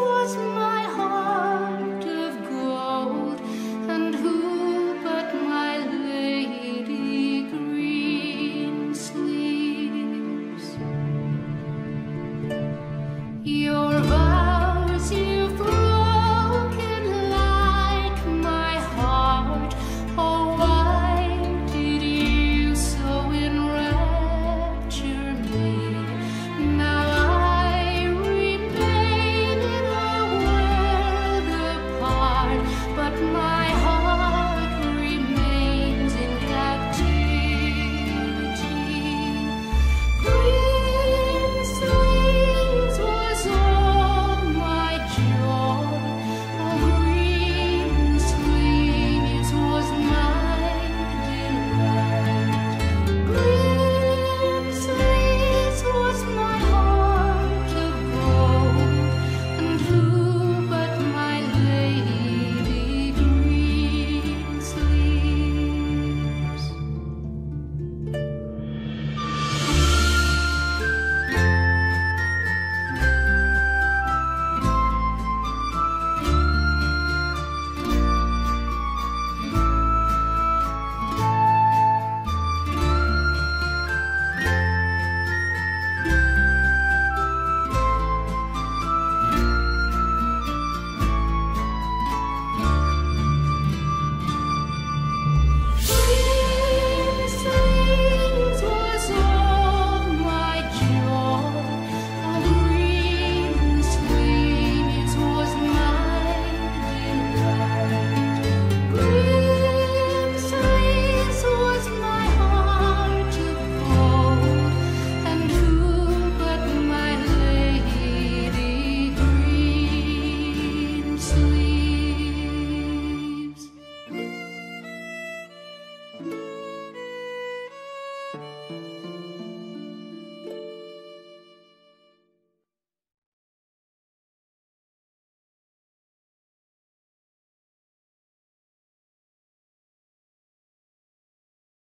was my